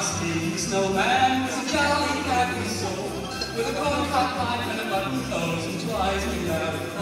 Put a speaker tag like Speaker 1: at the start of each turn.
Speaker 1: must snowman was a jolly happy soul with a cold hot pipe and a button nose and twice we love.